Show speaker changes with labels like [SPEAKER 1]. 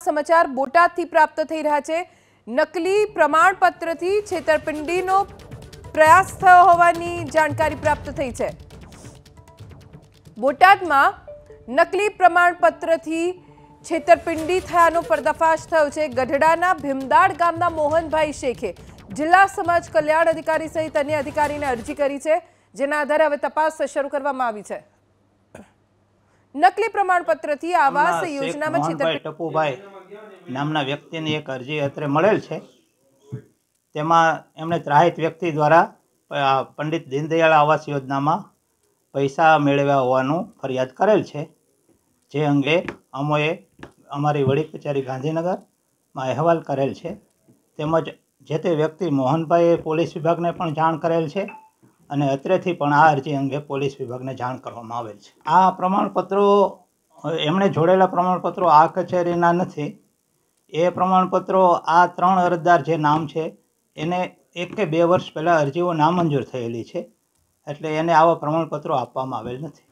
[SPEAKER 1] સમાચાર બોટાદથી પ્રાપ્ત થઈ રહ્યા છે નકલી પ્રમાણપત્રથી છેતરપિંડીનો પ્રયાસ થયો હોવાની જાણકારી પ્રાપ્ત થઈ છે બોટાદમાં નકલી પ્રમાણપત્રથી છેતરપિંડી થયાનો પર્દાફાશ થયો છે ગઢડાના ભીમદાડ ગામના મોહનભાઈ શેખે જિલ્લા સમાજ કલ્યાણ અધિકારી સહિત અન્ય અધિકારીને અરજી કરી છે જેના આધારે હવે તપાસ શરૂ કરવામાં આવી છે નકલી પ્રમાણપત્રથી આવાસ યોજનામાં છેતરપિંડી
[SPEAKER 2] ટપુભાઈ નામના વ્યક્તિની એક અરજી અત્રે મળેલ છે. તેમાં એમણે ત્રાહિત વ્યક્તિ દ્વારા પંડિત દીનદયાળ આવાસ યોજનામાં પૈસા મેળવ્યા હોવાનું ફરિયાદ કરેલ છે. જે અંગે અમોએ અમારી વડી કચેરી ગાંધીનગરમાં અહેવાલ કરેલ છે. તેમજ જે તે વ્યક્તિ મોહનભાઈએ પોલીસ વિભાગને પણ જાણ કરેલ છે. અને અત્રેથી પણ આ અરજી અંગે પોલીસ વિભાગને જાણ કરવામાં આવેલ છે. આ પ્રમાણપત્રો, એમણે જોડેલા પ્રમાણપત્રો આ કચેરીના નથી. એ પ્રમાણપત્રો આ ત્રણ અરજદાર જે નામ છે, એને એક કે બે વર્ષ પહેલાં અરજીઓ નામંજૂર થયેલી છે, એટલે એને આવા પ્રમાણપત્રો આપવામાં આવેલ નથી.